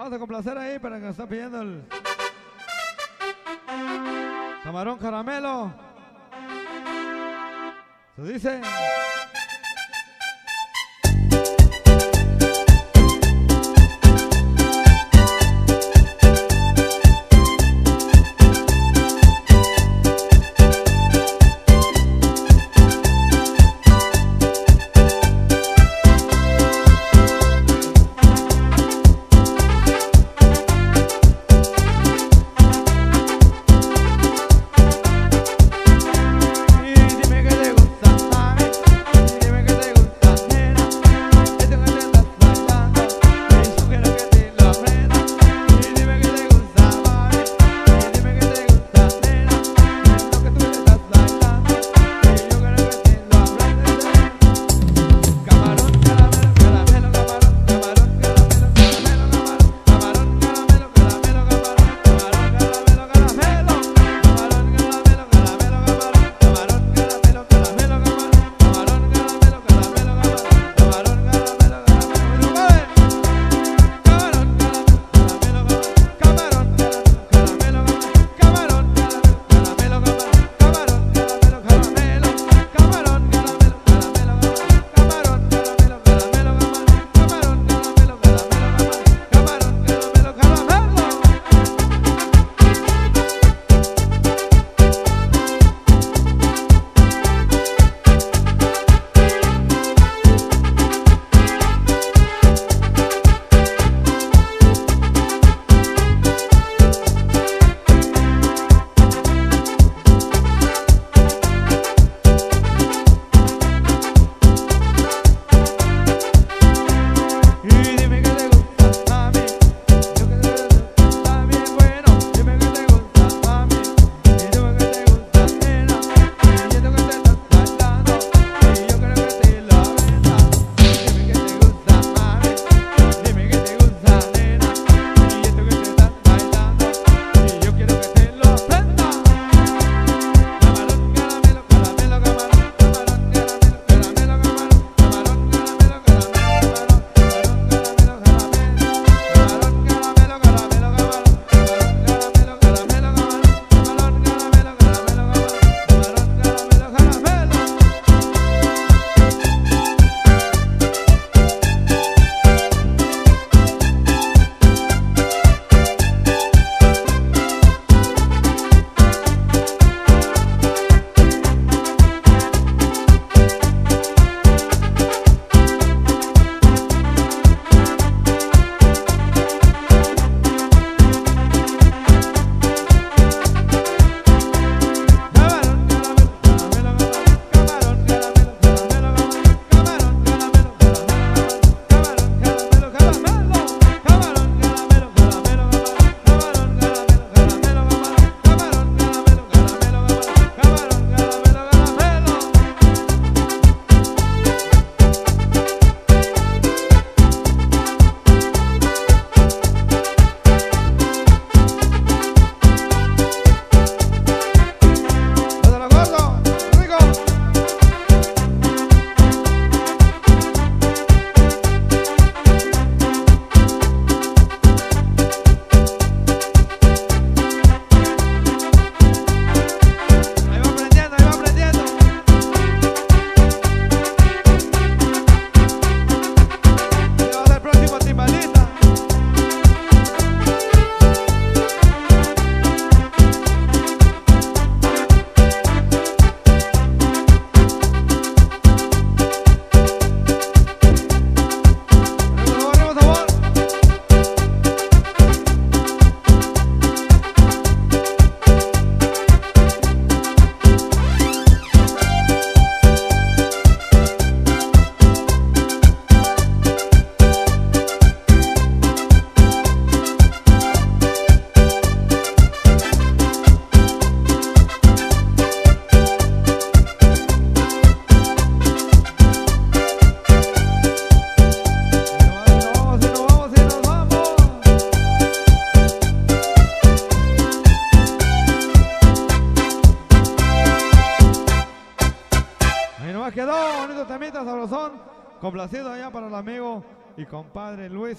Vamos a complacer ahí para que nos está pidiendo el camarón caramelo. Se dice. Quedó bonito temita sabrosón. Complacido allá para el amigo y compadre Luis.